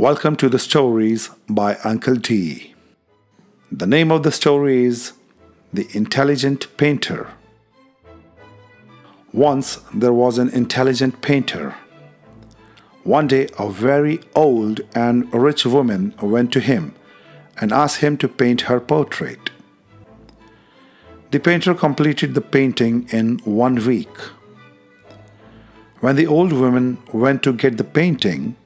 Welcome to the stories by Uncle Dee. The name of the story is The Intelligent Painter. Once there was an intelligent painter. One day, a very old and rich woman went to him and asked him to paint her portrait. The painter completed the painting in one week. When the old woman went to get the painting,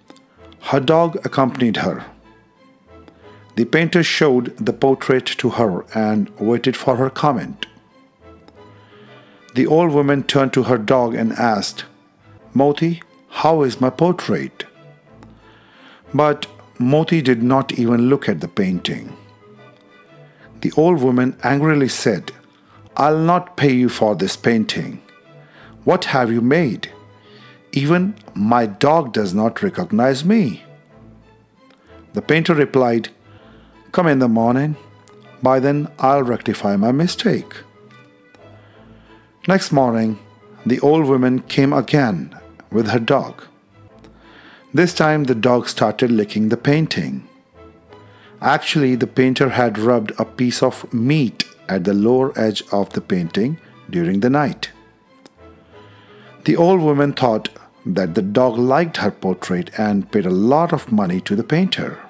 her dog accompanied her. The painter showed the portrait to her and waited for her comment. The old woman turned to her dog and asked, Moti, how is my portrait? But Moti did not even look at the painting. The old woman angrily said, I'll not pay you for this painting. What have you made? Even my dog does not recognize me. The painter replied, Come in the morning. By then I'll rectify my mistake. Next morning, the old woman came again with her dog. This time the dog started licking the painting. Actually, the painter had rubbed a piece of meat at the lower edge of the painting during the night. The old woman thought that the dog liked her portrait and paid a lot of money to the painter.